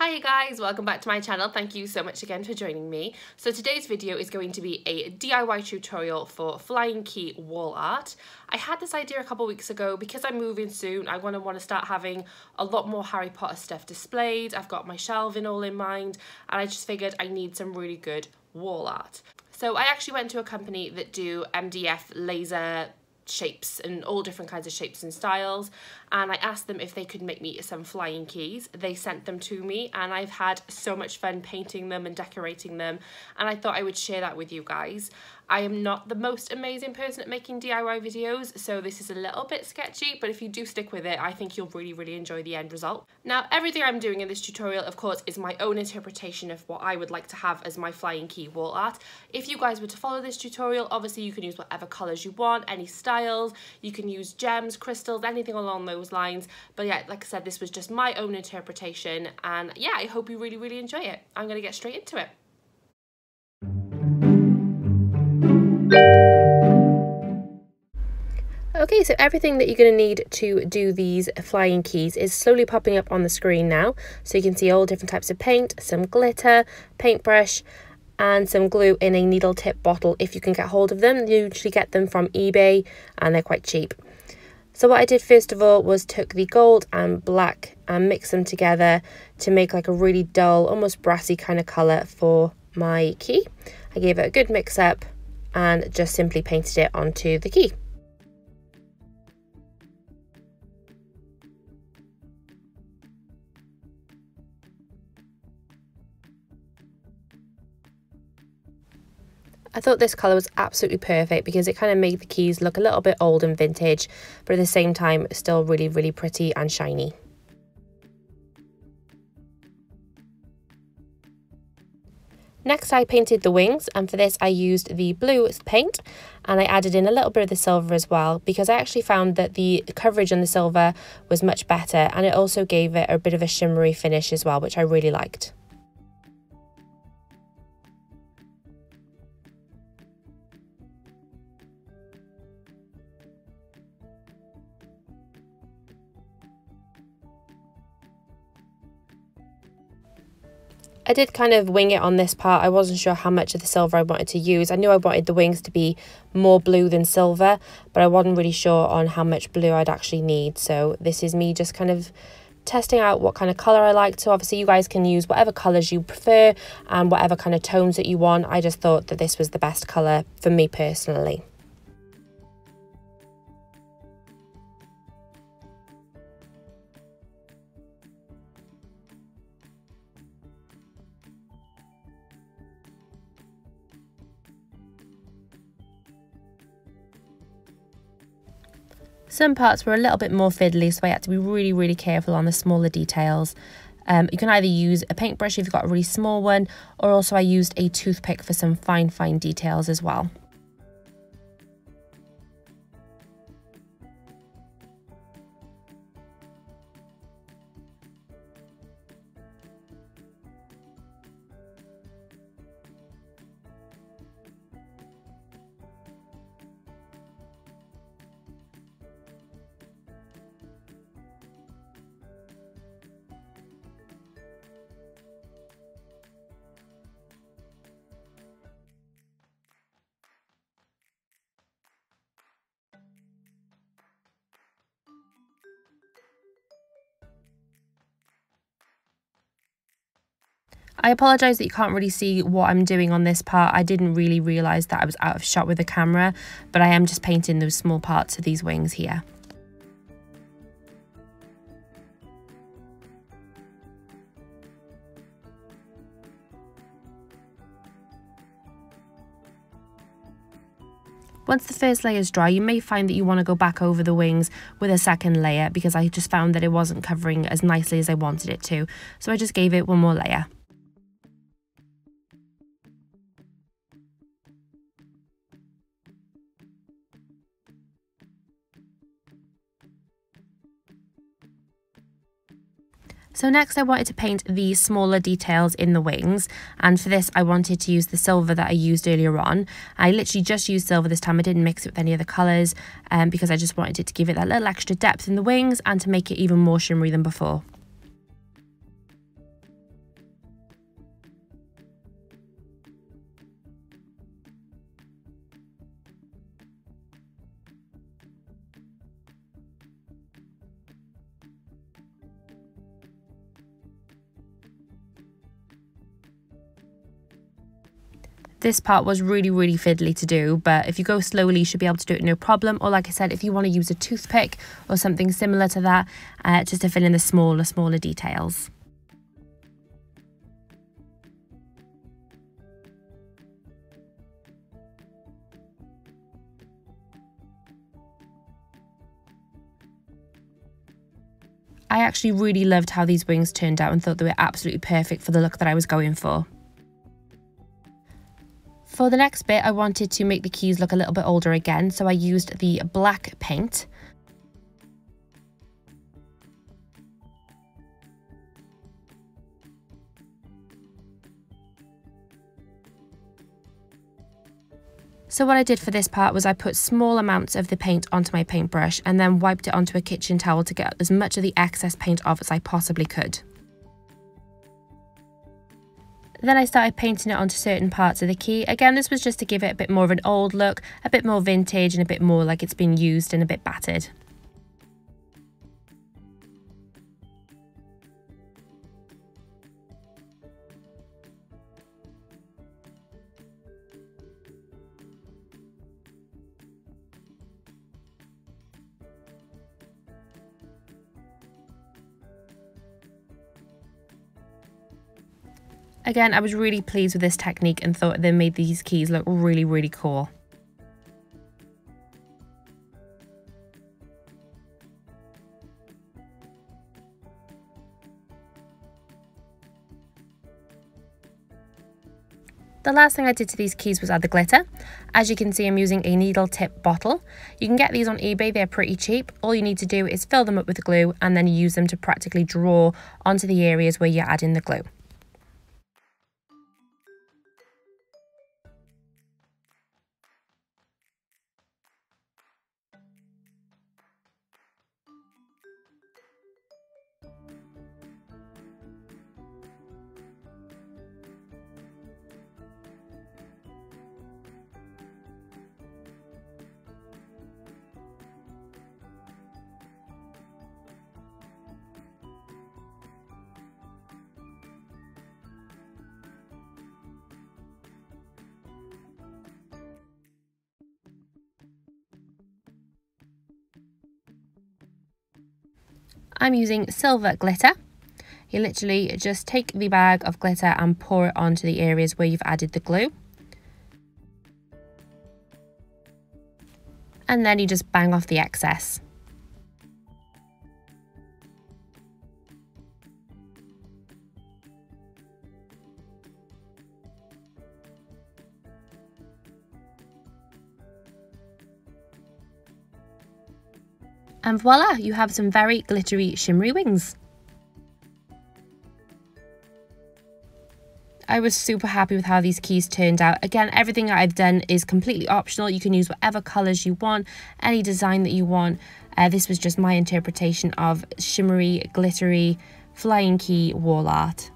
Hi guys, welcome back to my channel. Thank you so much again for joining me. So today's video is going to be a DIY tutorial for flying key wall art. I had this idea a couple weeks ago because I'm moving soon. I'm to want to start having a lot more Harry Potter stuff displayed. I've got my shelving all in mind and I just figured I need some really good wall art. So I actually went to a company that do MDF laser shapes and all different kinds of shapes and styles and I asked them if they could make me some flying keys. They sent them to me and I've had so much fun painting them and decorating them and I thought I would share that with you guys. I am not the most amazing person at making DIY videos so this is a little bit sketchy but if you do stick with it I think you'll really really enjoy the end result. Now everything I'm doing in this tutorial of course is my own interpretation of what I would like to have as my flying key wall art. If you guys were to follow this tutorial obviously you can use whatever colours you want, any styles, you can use gems, crystals, anything along those those lines. But yeah, like I said, this was just my own interpretation. And yeah, I hope you really, really enjoy it. I'm going to get straight into it. Okay, so everything that you're going to need to do these flying keys is slowly popping up on the screen now. So you can see all different types of paint, some glitter, paintbrush, and some glue in a needle tip bottle if you can get hold of them. You usually get them from eBay and they're quite cheap. So what I did first of all was took the gold and black and mixed them together to make like a really dull, almost brassy kind of colour for my key. I gave it a good mix up and just simply painted it onto the key. I thought this colour was absolutely perfect because it kind of made the keys look a little bit old and vintage, but at the same time, still really, really pretty and shiny. Next I painted the wings and for this I used the blue paint and I added in a little bit of the silver as well because I actually found that the coverage on the silver was much better and it also gave it a bit of a shimmery finish as well which I really liked. I did kind of wing it on this part. I wasn't sure how much of the silver I wanted to use. I knew I wanted the wings to be more blue than silver, but I wasn't really sure on how much blue I'd actually need. So this is me just kind of testing out what kind of colour I like. So obviously you guys can use whatever colours you prefer and whatever kind of tones that you want. I just thought that this was the best colour for me personally. Some parts were a little bit more fiddly, so I had to be really, really careful on the smaller details. Um, you can either use a paintbrush if you've got a really small one, or also I used a toothpick for some fine, fine details as well. I apologise that you can't really see what I'm doing on this part. I didn't really realise that I was out of shot with the camera, but I am just painting those small parts of these wings here. Once the first layer is dry, you may find that you want to go back over the wings with a second layer because I just found that it wasn't covering as nicely as I wanted it to. So I just gave it one more layer. So next I wanted to paint the smaller details in the wings and for this I wanted to use the silver that I used earlier on. I literally just used silver this time, I didn't mix it with any other colours um, because I just wanted it to give it that little extra depth in the wings and to make it even more shimmery than before. This part was really, really fiddly to do, but if you go slowly, you should be able to do it no problem. Or like I said, if you want to use a toothpick or something similar to that, uh, just to fill in the smaller, smaller details. I actually really loved how these wings turned out and thought they were absolutely perfect for the look that I was going for. For the next bit, I wanted to make the keys look a little bit older again, so I used the black paint. So what I did for this part was I put small amounts of the paint onto my paintbrush and then wiped it onto a kitchen towel to get as much of the excess paint off as I possibly could. Then I started painting it onto certain parts of the key. Again, this was just to give it a bit more of an old look, a bit more vintage and a bit more like it's been used and a bit battered. Again, I was really pleased with this technique and thought they made these keys look really, really cool. The last thing I did to these keys was add the glitter. As you can see, I'm using a needle tip bottle. You can get these on eBay, they're pretty cheap. All you need to do is fill them up with glue and then use them to practically draw onto the areas where you're adding the glue. I'm using silver glitter. You literally just take the bag of glitter and pour it onto the areas where you've added the glue. And then you just bang off the excess. And voila, you have some very glittery, shimmery wings. I was super happy with how these keys turned out. Again, everything that I've done is completely optional. You can use whatever colours you want, any design that you want. Uh, this was just my interpretation of shimmery, glittery, flying key wall art.